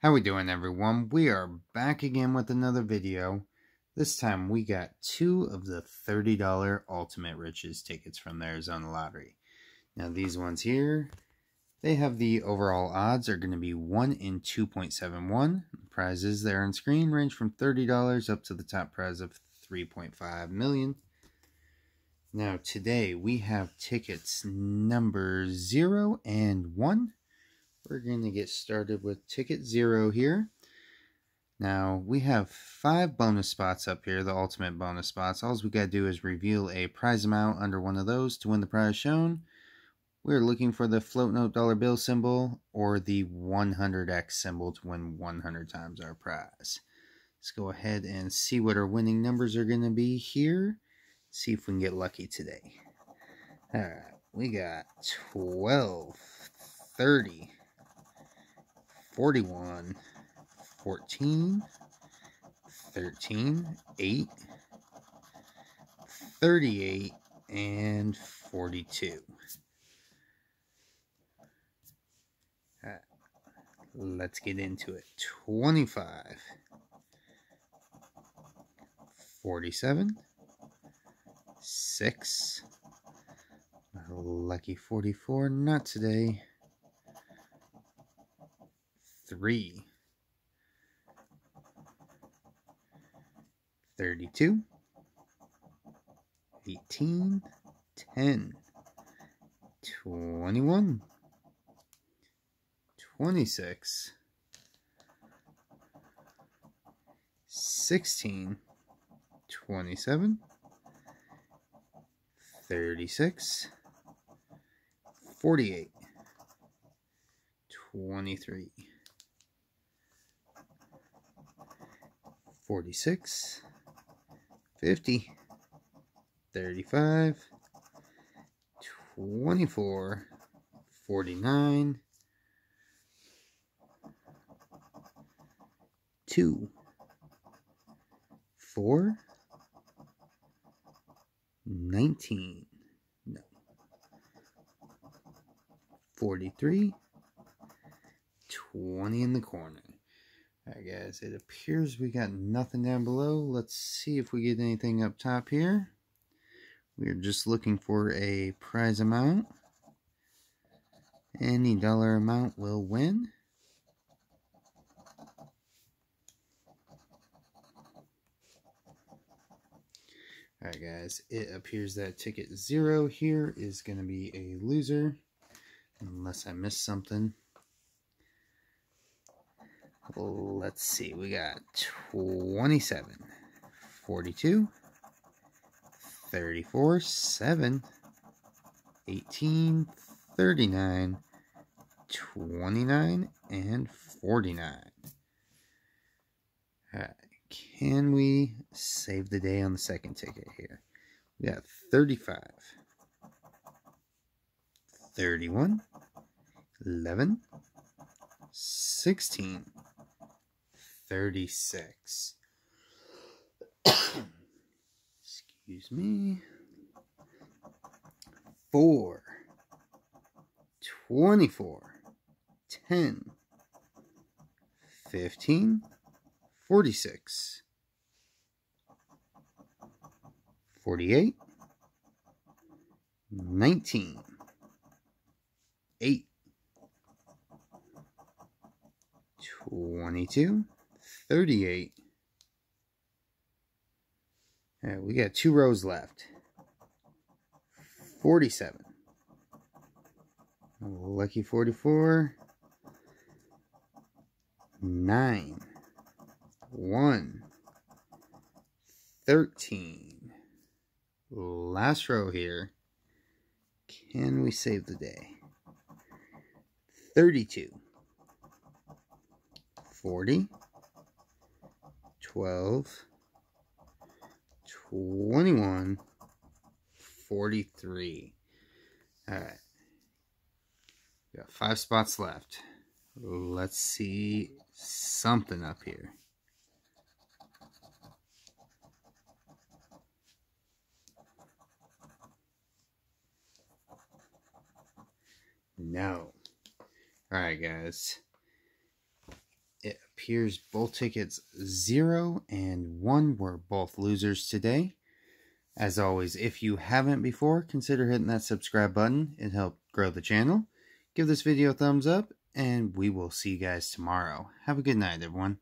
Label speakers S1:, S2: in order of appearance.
S1: How we doing everyone? We are back again with another video. This time we got two of the $30 Ultimate Riches tickets from the Arizona Lottery. Now these ones here, they have the overall odds are going to be 1 in 2.71. The prizes there on screen range from $30 up to the top prize of 3.5 million. Now today we have tickets number 0 and 1 we're going to get started with ticket zero here. Now, we have five bonus spots up here, the ultimate bonus spots. All we got to do is reveal a prize amount under one of those to win the prize shown. We're looking for the float note dollar bill symbol or the 100x symbol to win 100 times our prize. Let's go ahead and see what our winning numbers are going to be here. See if we can get lucky today. Alright, we got 12, 30, 41, 14, 13, 8, 38, and 42. Right, let's get into it. 25, 47, 6, lucky 44, not today three, thirty-two, eighteen, ten, twenty-one, twenty-six, sixteen, twenty-seven, thirty-six, forty-eight, twenty-three. 46, 50, 35, 24, 49, 2, 4, 19, no, 43, 20 in the corner. Alright guys, it appears we got nothing down below. Let's see if we get anything up top here. We are just looking for a prize amount. Any dollar amount will win. Alright guys, it appears that ticket zero here is going to be a loser. Unless I missed something. Let's see, we got 27, 42, 34, 7, 18, 39, 29, and 49. Alright, can we save the day on the second ticket here? We got 35, 31, 11, 16, 36. Excuse me. 4, 24, 10, 15, 46, 48, 19, 8, 22, 38. Right, we got two rows left. 47. Lucky 44. 9. 1. 13. Last row here. Can we save the day? 32. 40. 12, 21, 43. All right. We got five spots left. Let's see something up here. No. Alright, guys. It appears both tickets 0 and 1 were both losers today. As always, if you haven't before, consider hitting that subscribe button. It helps grow the channel. Give this video a thumbs up, and we will see you guys tomorrow. Have a good night, everyone.